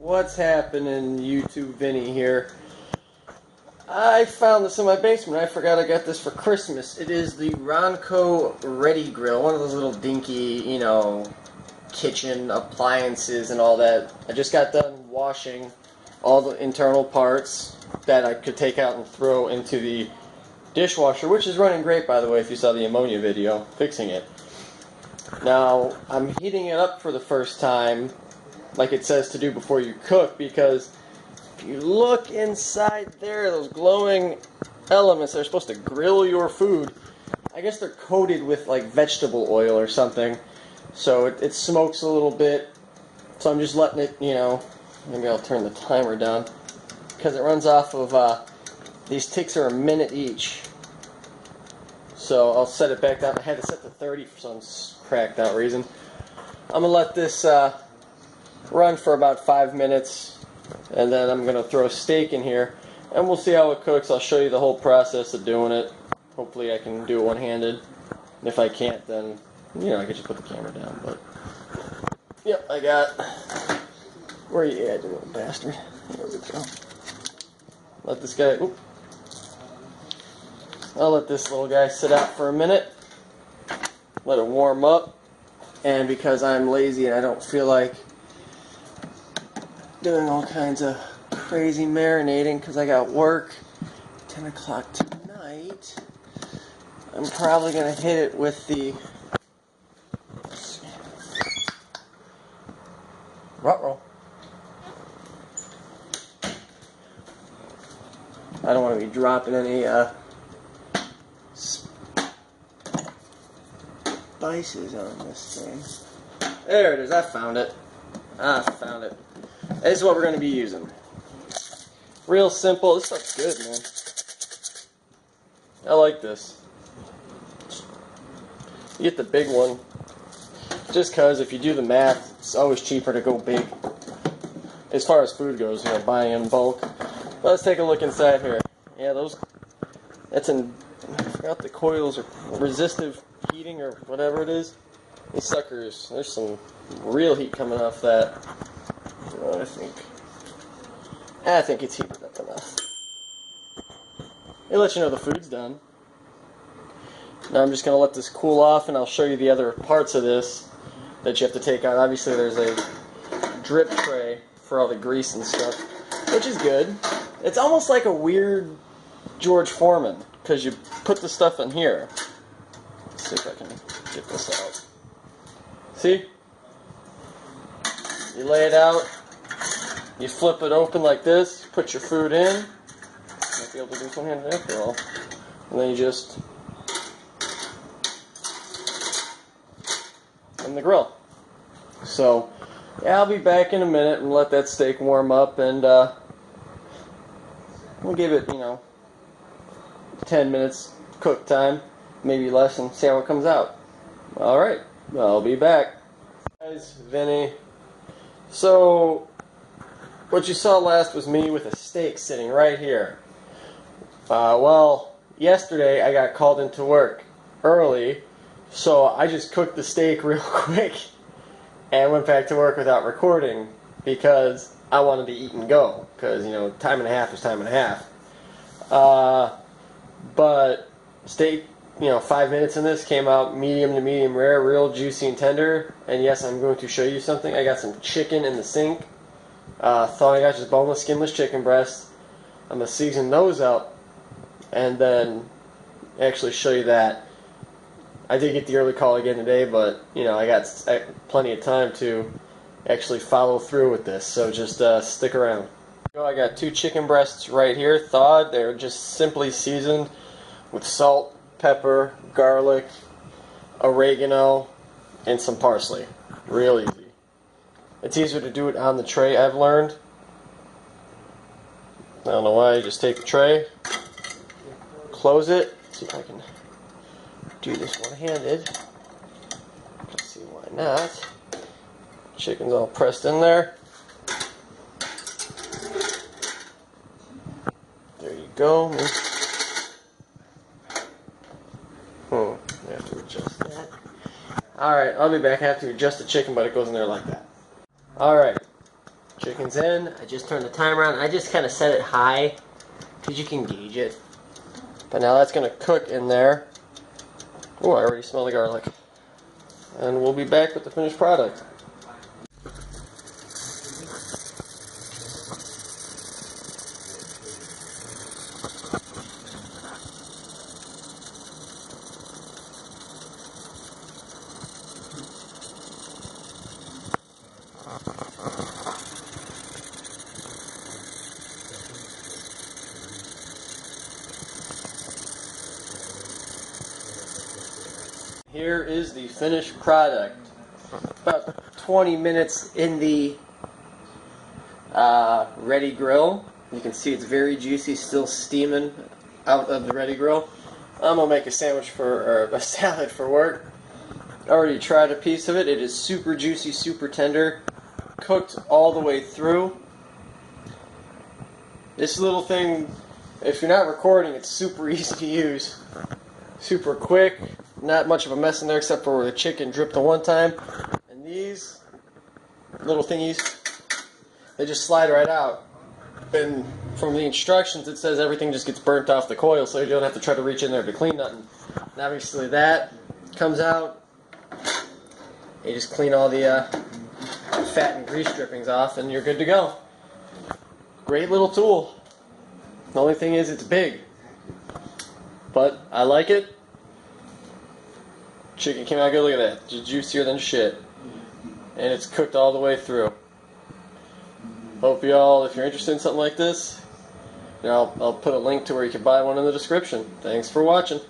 What's happening, YouTube Vinnie here? I found this in my basement. I forgot I got this for Christmas. It is the Ronco Ready Grill, one of those little dinky, you know, kitchen appliances and all that. I just got done washing all the internal parts that I could take out and throw into the dishwasher, which is running great, by the way, if you saw the ammonia video fixing it. Now, I'm heating it up for the first time, like it says to do before you cook, because if you look inside there, those glowing elements that are supposed to grill your food, I guess they're coated with like vegetable oil or something. So it, it smokes a little bit. So I'm just letting it, you know, maybe I'll turn the timer down. Because it runs off of, uh, these ticks are a minute each. So I'll set it back down. I had to set to 30 for some cracked out reason. I'm to let this uh, run for about five minutes and then I'm to throw steak in here and we'll see how it cooks. I'll show you the whole process of doing it. Hopefully I can do it one-handed. If I can't, then, you know, I can just put the camera down. But, yep, I got, where are you at, you little bastard? There we go. Let this guy, oop. I'll let this little guy sit out for a minute. Let it warm up. And because I'm lazy and I don't feel like doing all kinds of crazy marinating because I got work 10 o'clock tonight. I'm probably going to hit it with the rut roll. I don't want to be dropping any uh, spices on this thing. There it is. I found it. I found it. This is what we're going to be using. Real simple. This looks good, man. I like this. You get the big one. Just because if you do the math, it's always cheaper to go big. As far as food goes, you know, buying in bulk. Let's take a look inside here. Yeah, those. That's in. I forgot the coils are resistive heating or whatever it is. These suckers, there's some real heat coming off that. I think. I think it's heated up enough. It lets you know the food's done. Now I'm just going to let this cool off and I'll show you the other parts of this that you have to take out. Obviously there's a drip tray for all the grease and stuff, which is good. It's almost like a weird George Foreman because you put the stuff in here. Let's see if I can get this out. See? You lay it out, you flip it open like this, put your food in. Might be able to do some hand after all. And then you just in the grill. So, yeah, I'll be back in a minute and let that steak warm up, and uh, we'll give it, you know, 10 minutes cook time, maybe less, and see how it comes out. All right, I'll be back. Guys, Vinnie. So, what you saw last was me with a steak sitting right here. Uh, well, yesterday I got called into work early, so I just cooked the steak real quick and went back to work without recording because I wanted to eat and go. Because, you know, time and a half is time and a half. Uh, but steak, you know, five minutes in this came out medium to medium rare, real juicy and tender. And yes, I'm going to show you something. I got some chicken in the sink. Uh, thought I got just boneless, skinless chicken breast. I'm to season those up and then actually show you that. I did get the early call again today, but you know I got plenty of time to actually follow through with this. So just uh, stick around. I got two chicken breasts right here, thawed. They're just simply seasoned with salt, pepper, garlic, oregano, and some parsley. Really easy. It's easier to do it on the tray, I've learned. I don't know why, you just take the tray, close it, see if I can do this one-handed. See why not. Chicken's all pressed in there. There you go. Hmm, I have to adjust that. Alright, I'll be back. I have to adjust the chicken, but it goes in there like that. Alright. Chicken's in. I just turned the timer on. I just kind of set it high because you can gauge it. But now that's going to cook in there. Oh, I already smell the garlic. And we'll be back with the finished product. Here is the finished product. About 20 minutes in the uh, ready grill. You can see it's very juicy, still steaming out of the ready grill. I'm gonna make a sandwich for or a salad for work. Already tried a piece of it. It is super juicy, super tender, cooked all the way through. This little thing, if you're not recording, it's super easy to use. Super quick, not much of a mess in there except for the chicken dripped the one time. And these little thingies, they just slide right out. And from the instructions, it says everything just gets burnt off the coil, so you don't have to try to reach in there to clean nothing. And obviously that comes out. You just clean all the uh, fat and grease drippings off, and you're good to go. Great little tool. The only thing is, it's big. But I like it. Chicken came out good. Look at that. Just juicier than shit. And it's cooked all the way through. Hope y'all, if you're interested in something like this, you know, I'll, I'll put a link to where you can buy one in the description. Thanks for watching.